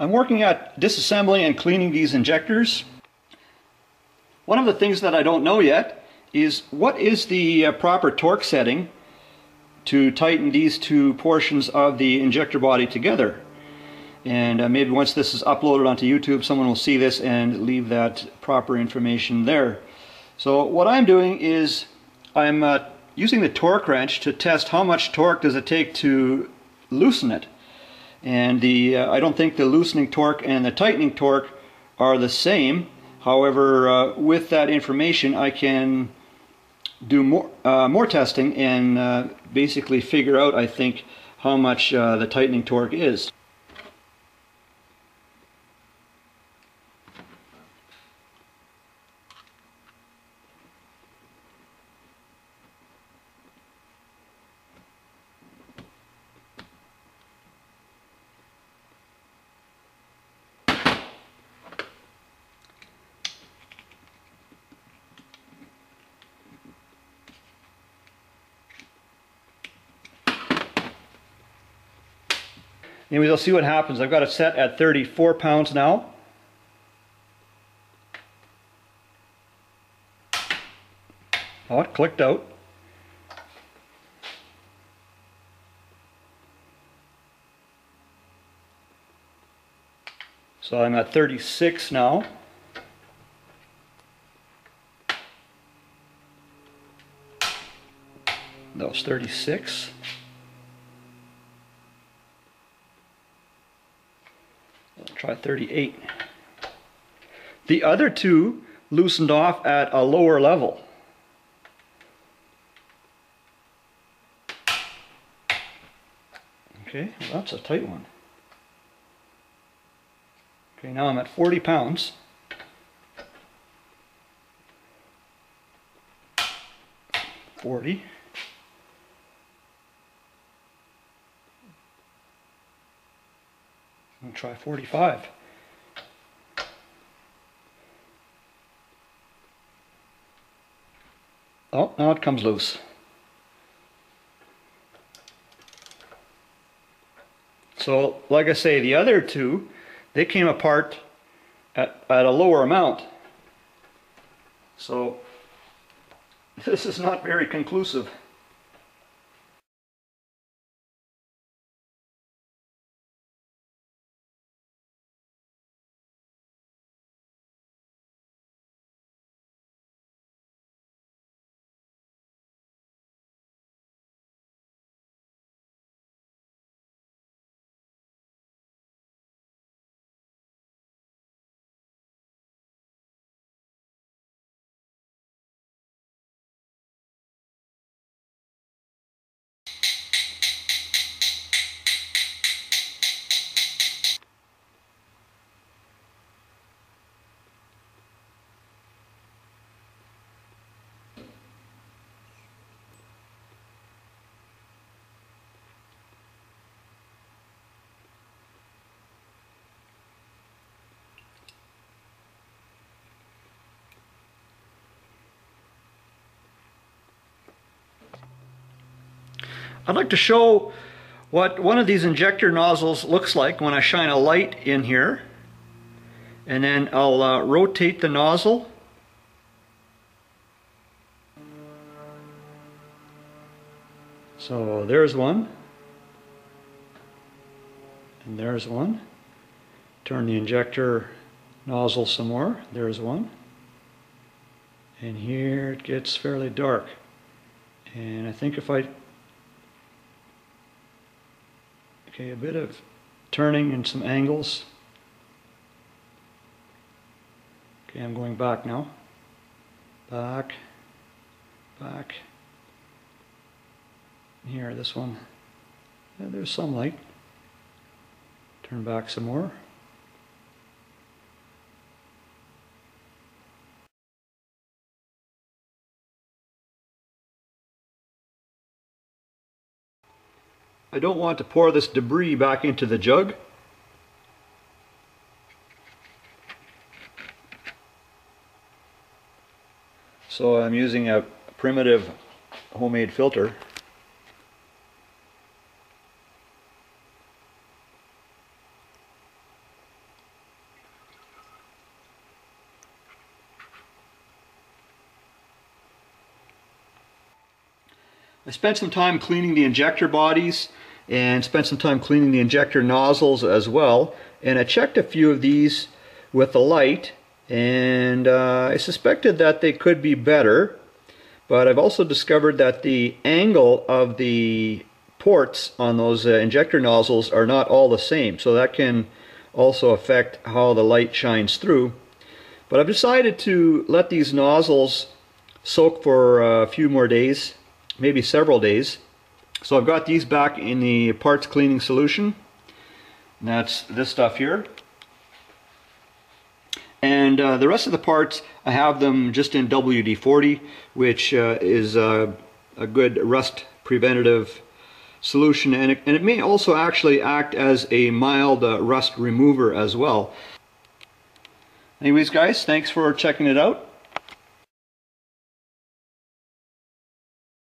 I'm working at disassembling and cleaning these injectors. One of the things that I don't know yet is what is the uh, proper torque setting to tighten these two portions of the injector body together. And uh, maybe once this is uploaded onto YouTube, someone will see this and leave that proper information there. So what I'm doing is I'm uh, using the torque wrench to test how much torque does it take to loosen it. And the uh, I don't think the loosening torque and the tightening torque are the same. However, uh, with that information, I can do more uh, more testing and uh, basically figure out, I think, how much uh, the tightening torque is. Anyways, I'll see what happens. I've got it set at 34 pounds now. Oh, it clicked out. So I'm at 36 now. That was 36. Try 38. The other two loosened off at a lower level. Okay, well that's a tight one. Okay, now I'm at 40 pounds. Forty. Try 45. Oh, now it comes loose. So, like I say, the other two, they came apart at, at a lower amount. So, this is not very conclusive. I'd like to show what one of these injector nozzles looks like when I shine a light in here. And then I'll uh, rotate the nozzle. So there's one. And there's one. Turn the injector nozzle some more. There's one. And here it gets fairly dark. And I think if I Okay, a bit of turning and some angles. Okay, I'm going back now. Back, back. Here, this one. Yeah, there's some light. Turn back some more. I don't want to pour this debris back into the jug. So I'm using a primitive homemade filter. I spent some time cleaning the injector bodies and spent some time cleaning the injector nozzles as well. And I checked a few of these with the light and uh, I suspected that they could be better. But I've also discovered that the angle of the ports on those uh, injector nozzles are not all the same. So that can also affect how the light shines through. But I've decided to let these nozzles soak for a few more days, maybe several days. So I've got these back in the parts cleaning solution. That's this stuff here. And uh, the rest of the parts, I have them just in WD-40, which uh, is uh, a good rust preventative solution. And it, and it, may also actually act as a mild uh, rust remover as well. Anyways, guys, thanks for checking it out.